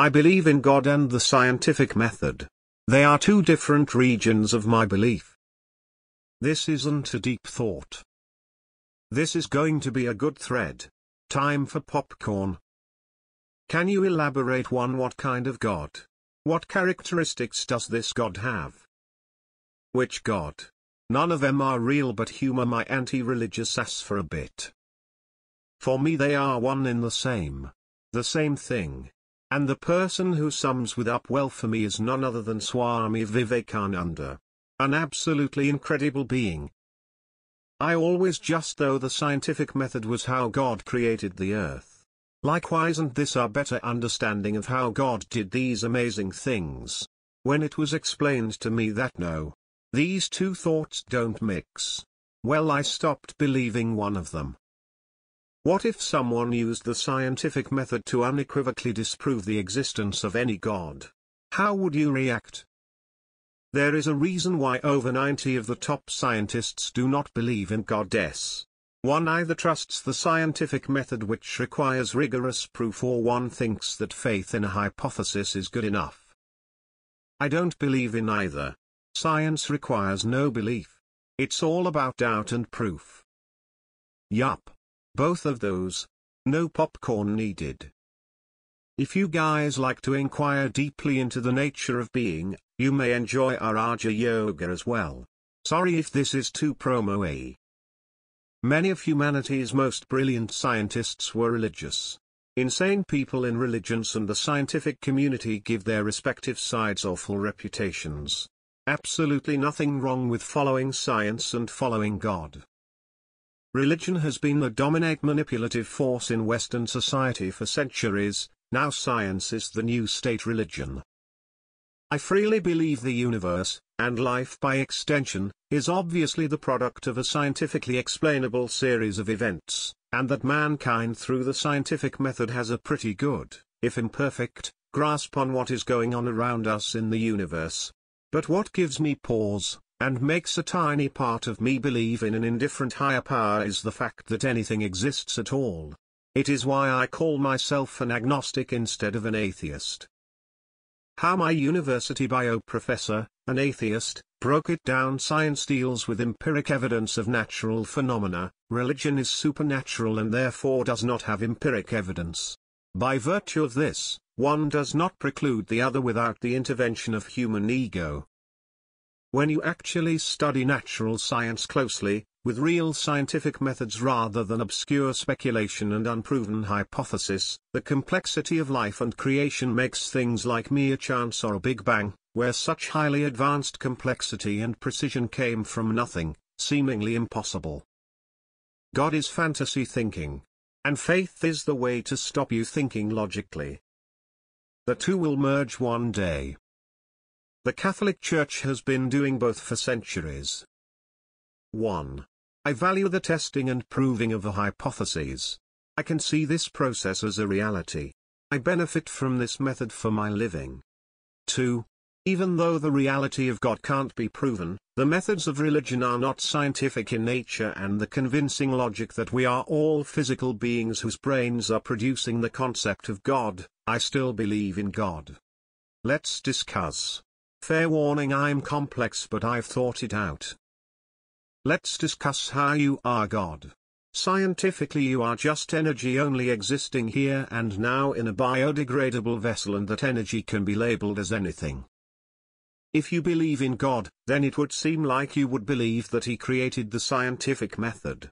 I believe in God and the scientific method. They are two different regions of my belief. This isn't a deep thought. This is going to be a good thread. Time for popcorn. Can you elaborate one what kind of God? What characteristics does this God have? Which God? None of them are real but humor my anti-religious ass for a bit. For me they are one in the same. The same thing. And the person who sums with up well for me is none other than Swami Vivekananda. An absolutely incredible being. I always just though the scientific method was how God created the earth. Likewise and this our better understanding of how God did these amazing things. When it was explained to me that no, these two thoughts don't mix. Well I stopped believing one of them. What if someone used the scientific method to unequivocally disprove the existence of any God? How would you react? There is a reason why over 90 of the top scientists do not believe in goddess. One either trusts the scientific method which requires rigorous proof or one thinks that faith in a hypothesis is good enough. I don't believe in either. Science requires no belief. It's all about doubt and proof. Yup. Both of those. No popcorn needed. If you guys like to inquire deeply into the nature of being, you may enjoy our Raja Yoga as well. Sorry if this is too promo-y. Many of humanity's most brilliant scientists were religious. Insane people in religions and the scientific community give their respective sides awful reputations. Absolutely nothing wrong with following science and following God. Religion has been the dominant manipulative force in Western society for centuries, now science is the new state religion. I freely believe the universe, and life by extension, is obviously the product of a scientifically explainable series of events, and that mankind through the scientific method has a pretty good, if imperfect, grasp on what is going on around us in the universe. But what gives me pause, and makes a tiny part of me believe in an indifferent higher power is the fact that anything exists at all. It is why I call myself an agnostic instead of an atheist. How my university bio professor, an atheist, broke it down science deals with empiric evidence of natural phenomena, religion is supernatural and therefore does not have empiric evidence. By virtue of this, one does not preclude the other without the intervention of human ego. When you actually study natural science closely, with real scientific methods rather than obscure speculation and unproven hypothesis, the complexity of life and creation makes things like mere chance or a Big Bang, where such highly advanced complexity and precision came from nothing, seemingly impossible. God is fantasy thinking. And faith is the way to stop you thinking logically. The two will merge one day. The Catholic Church has been doing both for centuries. 1. I value the testing and proving of the hypotheses. I can see this process as a reality. I benefit from this method for my living. 2. Even though the reality of God can't be proven, the methods of religion are not scientific in nature and the convincing logic that we are all physical beings whose brains are producing the concept of God, I still believe in God. Let's discuss. Fair warning I'm complex but I've thought it out. Let's discuss how you are God. Scientifically you are just energy only existing here and now in a biodegradable vessel and that energy can be labeled as anything. If you believe in God, then it would seem like you would believe that He created the scientific method.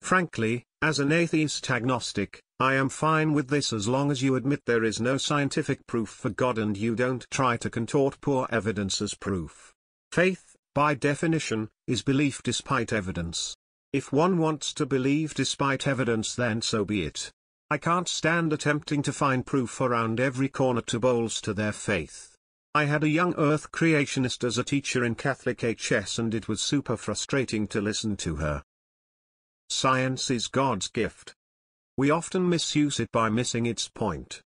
Frankly, as an atheist agnostic, I am fine with this as long as you admit there is no scientific proof for God and you don't try to contort poor evidence as proof. Faith, by definition, is belief despite evidence. If one wants to believe despite evidence then so be it. I can't stand attempting to find proof around every corner to bolster their faith. I had a young earth creationist as a teacher in Catholic HS and it was super frustrating to listen to her. Science is God's gift. We often misuse it by missing its point.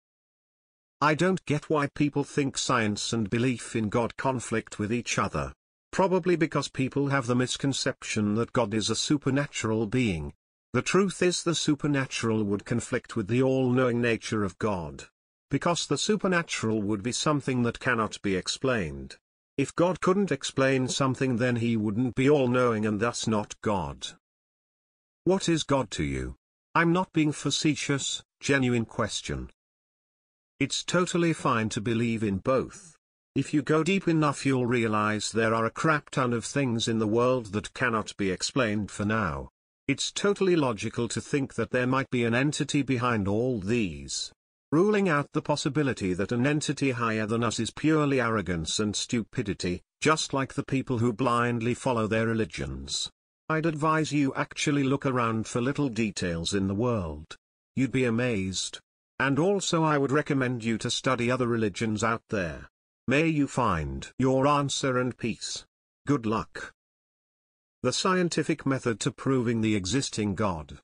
I don't get why people think science and belief in God conflict with each other. Probably because people have the misconception that God is a supernatural being. The truth is the supernatural would conflict with the all-knowing nature of God. because the supernatural would be something that cannot be explained. If God couldn't explain something then he wouldn't be all-knowing and thus not God. What is God to you? I'm not being facetious, genuine question. It's totally fine to believe in both. If you go deep enough you'll realize there are a crap ton of things in the world that cannot be explained for now. It's totally logical to think that there might be an entity behind all these. Ruling out the possibility that an entity higher than us is purely arrogance and stupidity, just like the people who blindly follow their religions. I'd advise you actually look around for little details in the world. You'd be amazed. And also I would recommend you to study other religions out there. May you find your answer and peace. Good luck. The scientific method to proving the existing God.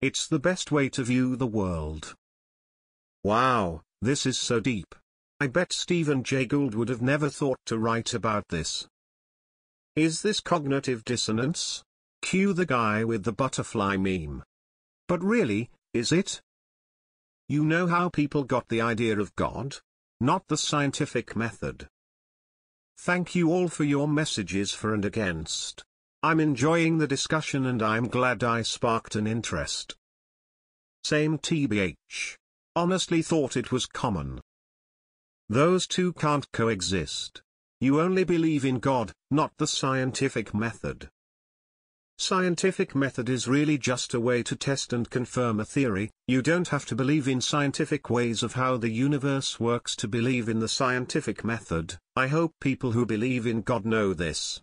It's the best way to view the world. Wow, this is so deep. I bet Stephen Jay Gould would have never thought to write about this. Is this cognitive dissonance? Cue the guy with the butterfly meme. But really, is it? You know how people got the idea of God? Not the scientific method. Thank you all for your messages for and against. I'm enjoying the discussion and I'm glad I sparked an interest. Same TBH honestly thought it was common. Those two can't coexist. You only believe in God, not the scientific method. Scientific method is really just a way to test and confirm a theory, you don't have to believe in scientific ways of how the universe works to believe in the scientific method, I hope people who believe in God know this.